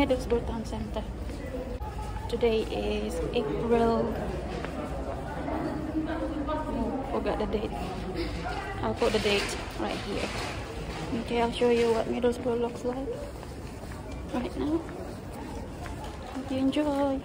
Middlesbrough Town Center. Today is April. Oh, forgot the date. I'll put the date right here. Okay, I'll show you what Middlesbrough looks like right now. Hope you enjoy.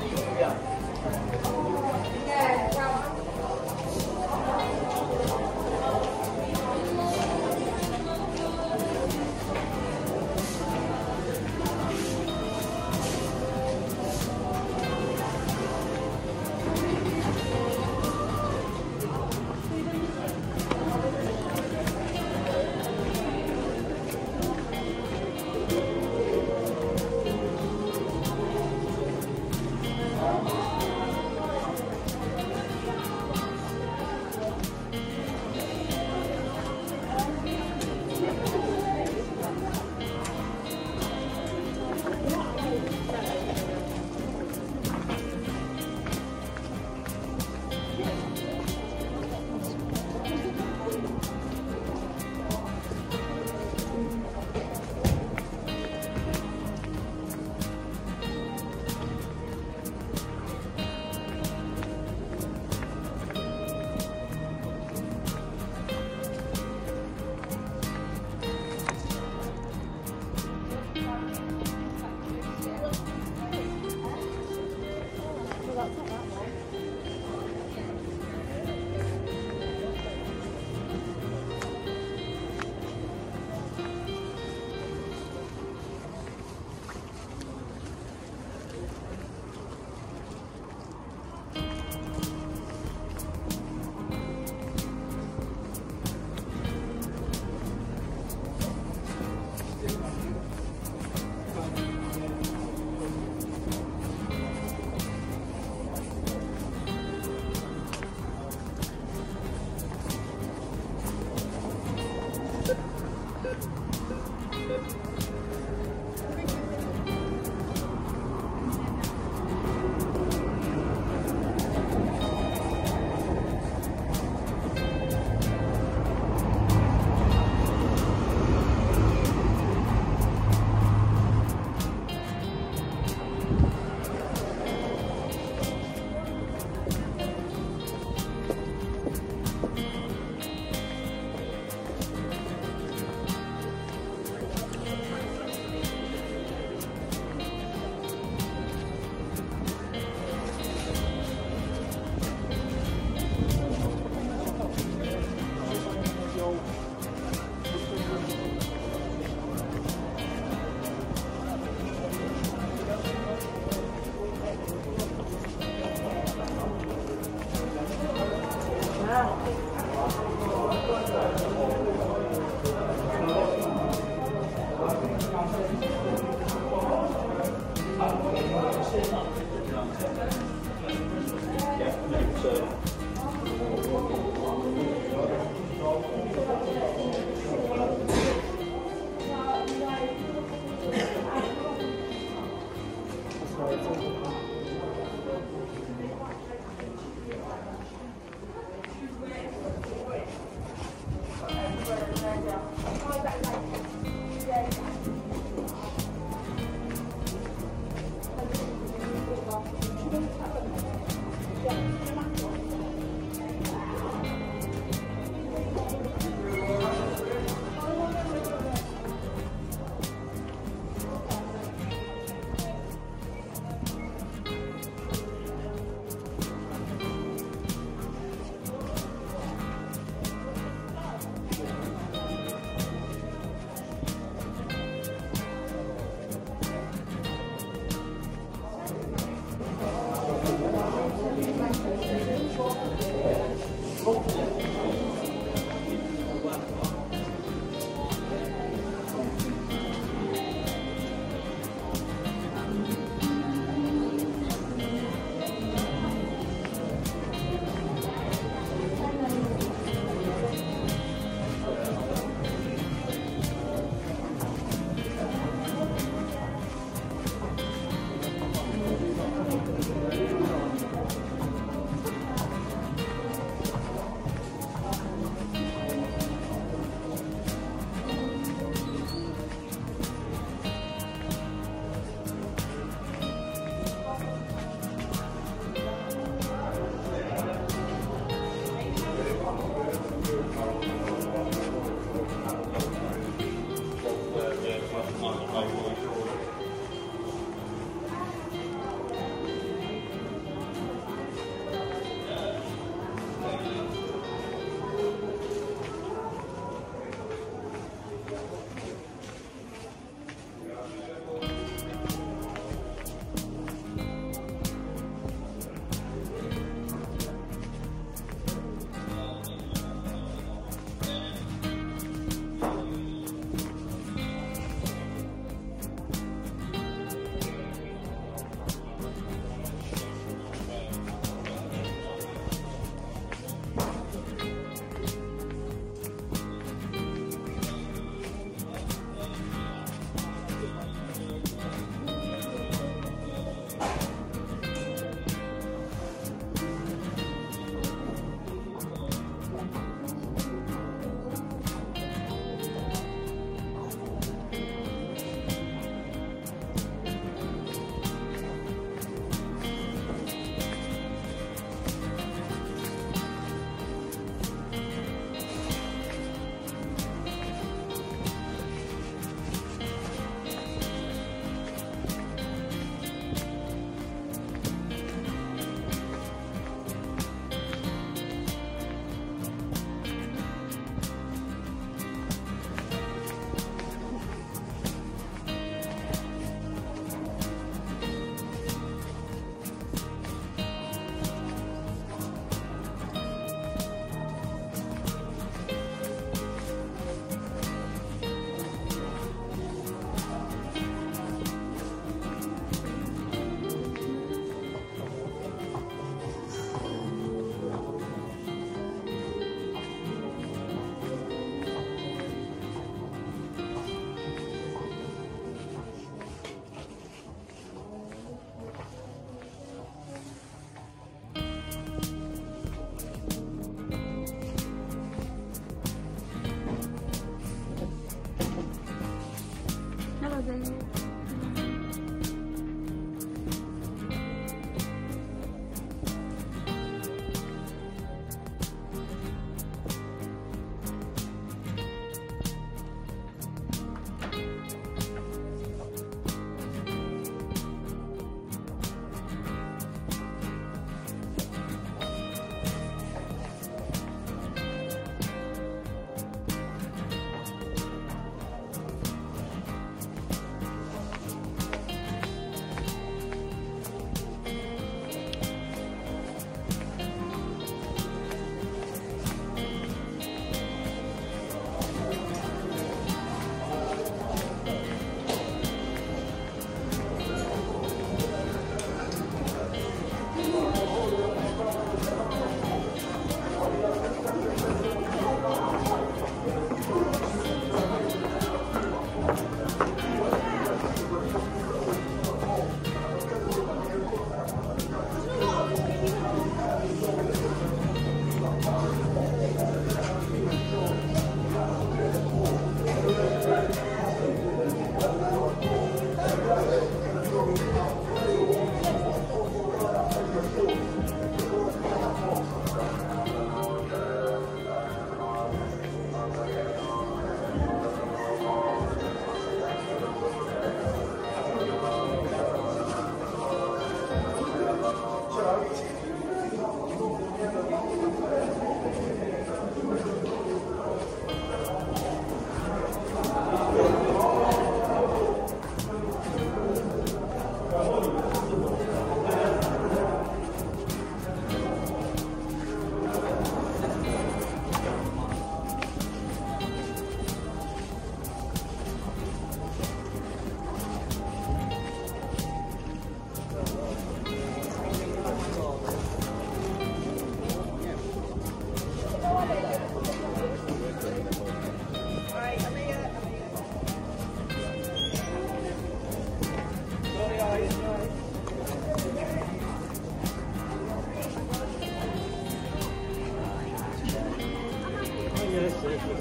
的一。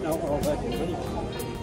Ja, auch heute.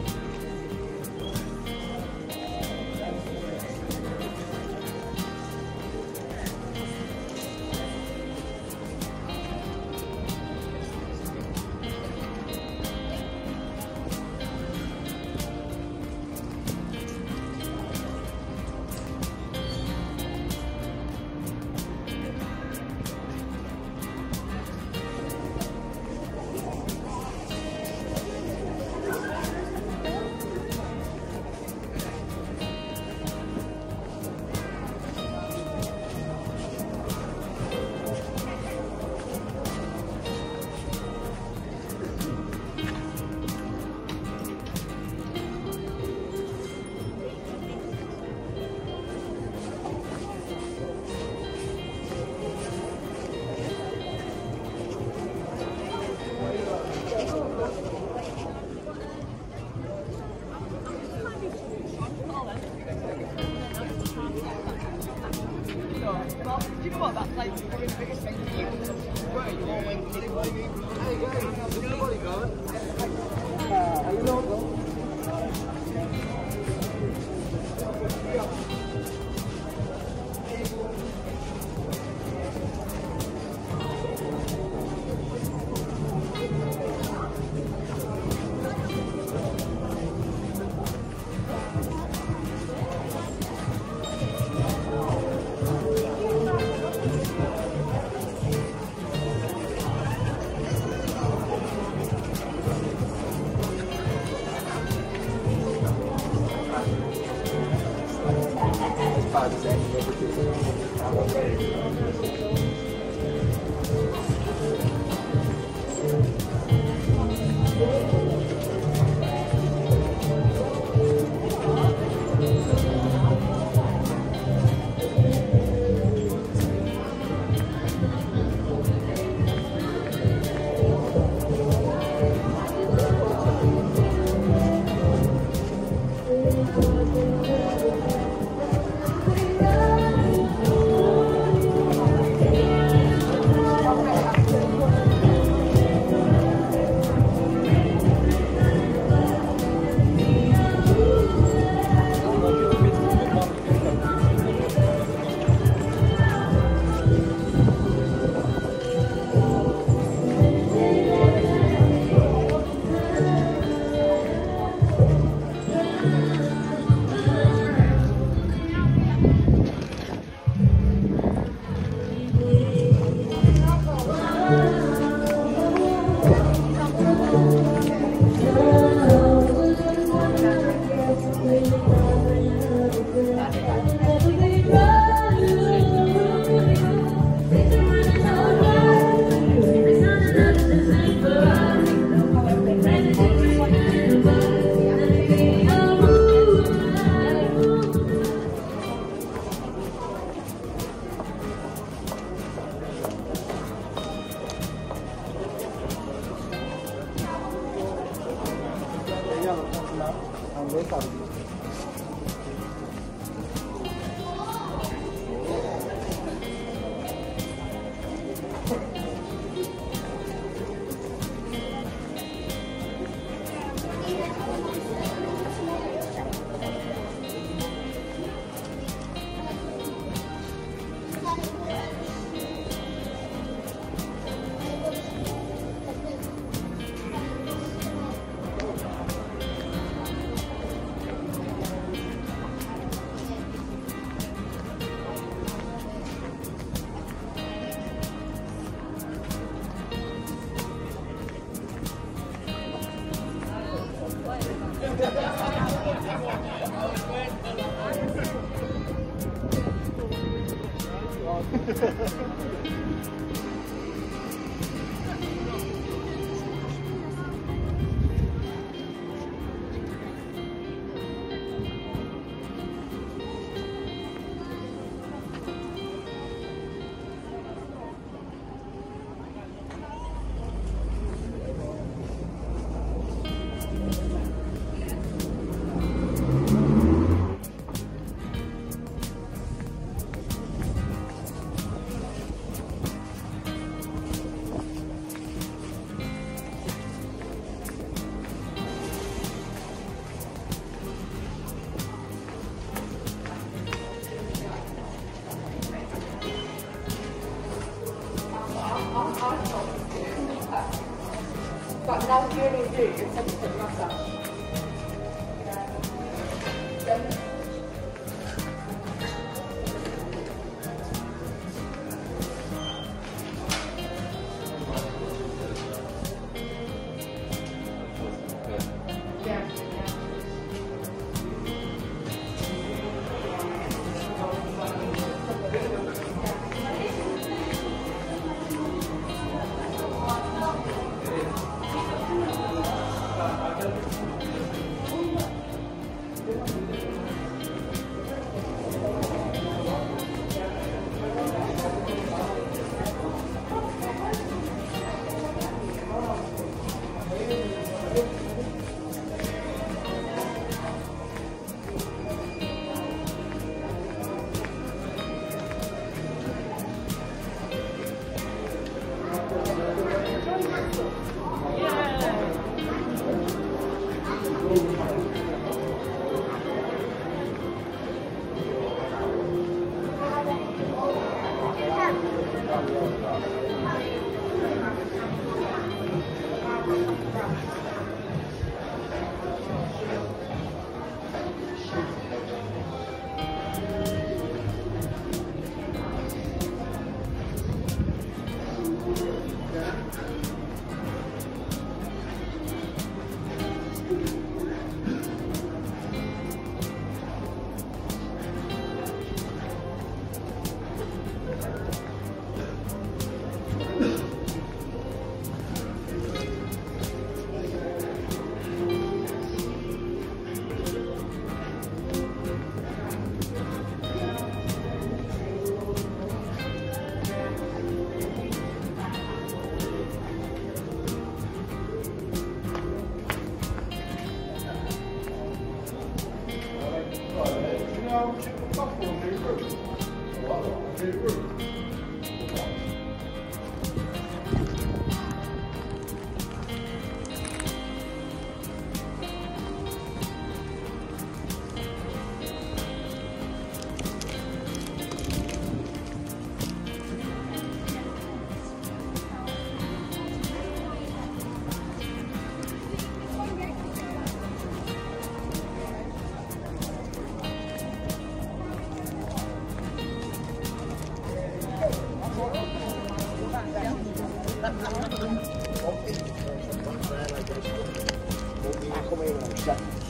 come una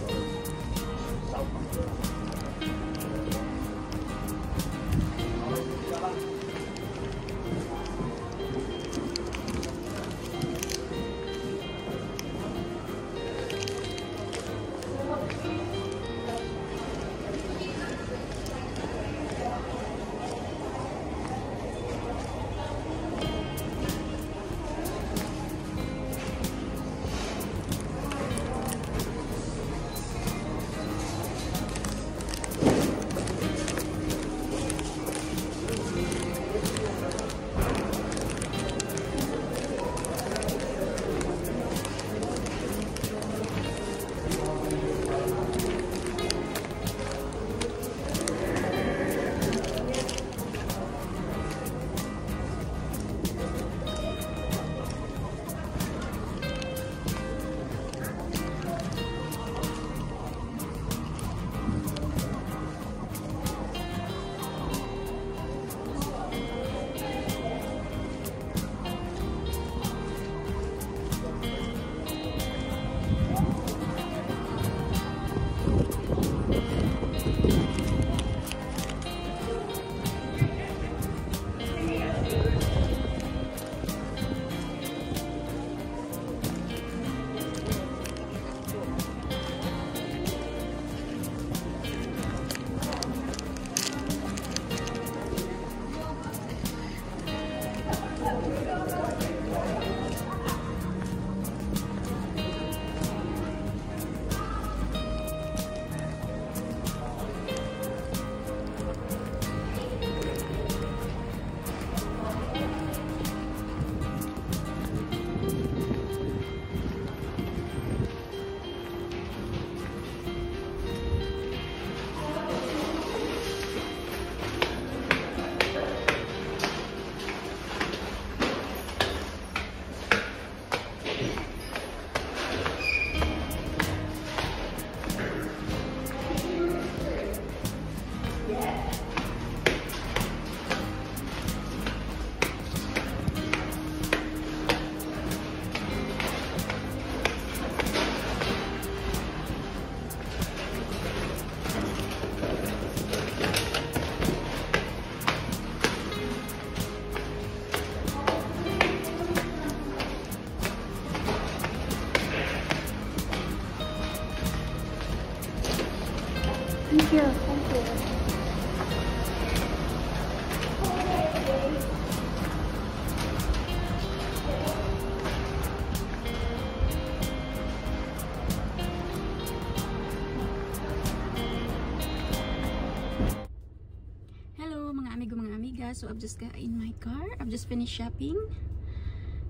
Hello mga amigo mga amiga. So I've just got in my car. I've just finished shopping.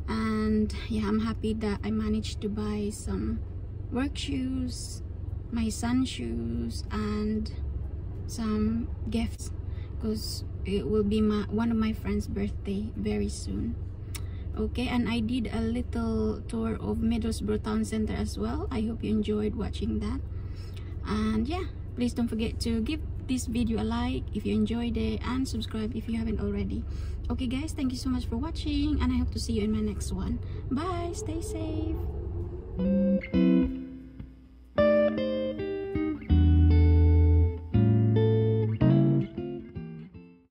And yeah, I'm happy that I managed to buy some work shoes, my son shoes and some gifts because it will be my one of my friend's birthday very soon okay and i did a little tour of middlesbrough town center as well i hope you enjoyed watching that and yeah please don't forget to give this video a like if you enjoyed it and subscribe if you haven't already. Okay guys thank you so much for watching and i hope to see you in my next one. Bye stay safe